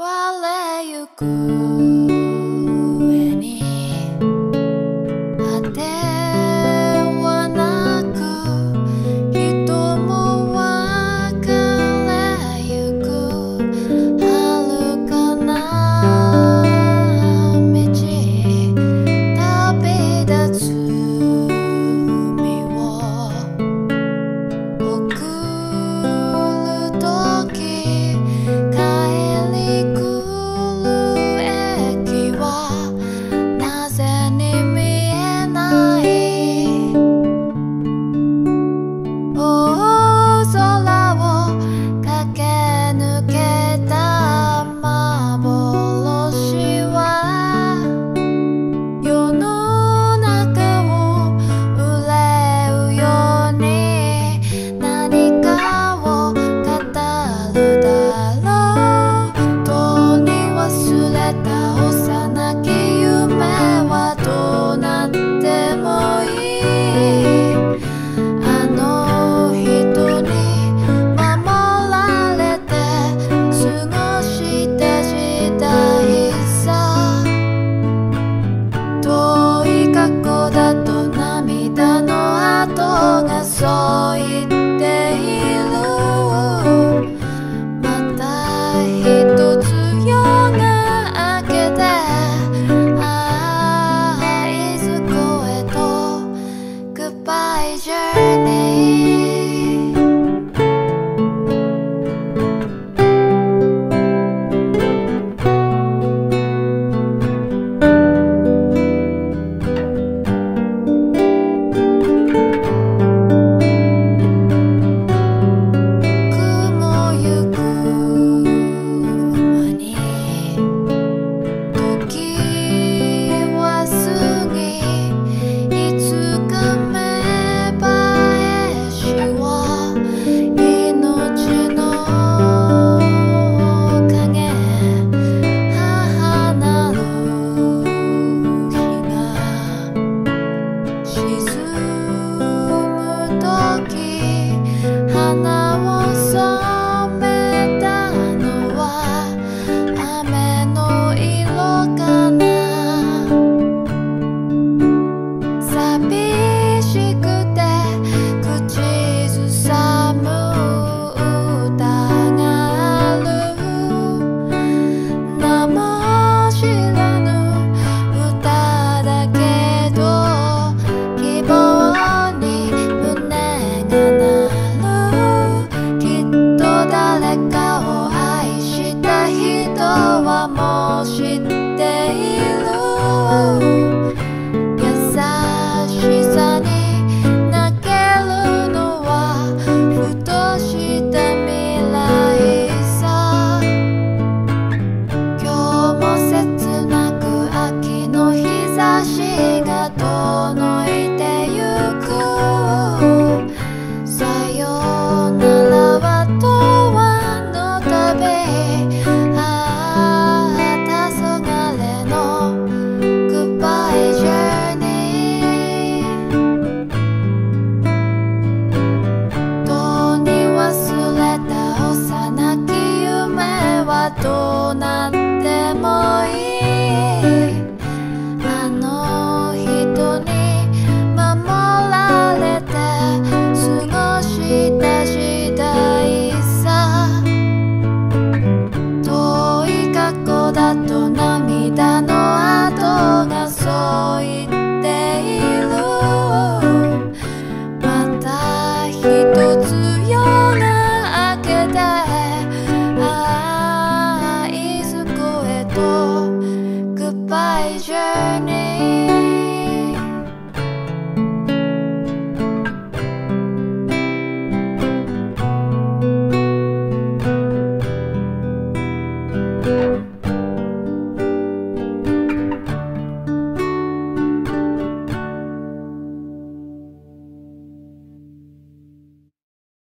É o aleio